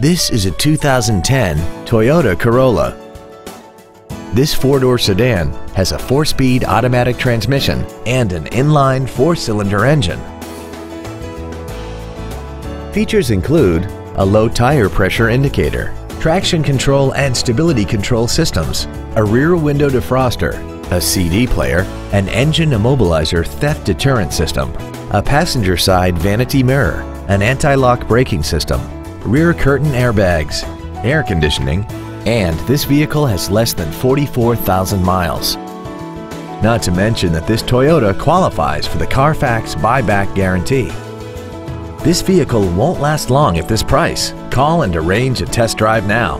This is a 2010 Toyota Corolla. This four-door sedan has a four-speed automatic transmission and an inline four-cylinder engine. Features include a low tire pressure indicator, traction control and stability control systems, a rear window defroster, a CD player, an engine immobilizer theft deterrent system, a passenger side vanity mirror, an anti-lock braking system, rear curtain airbags, air conditioning, and this vehicle has less than 44,000 miles. Not to mention that this Toyota qualifies for the Carfax buyback guarantee. This vehicle won't last long at this price. Call and arrange a test drive now.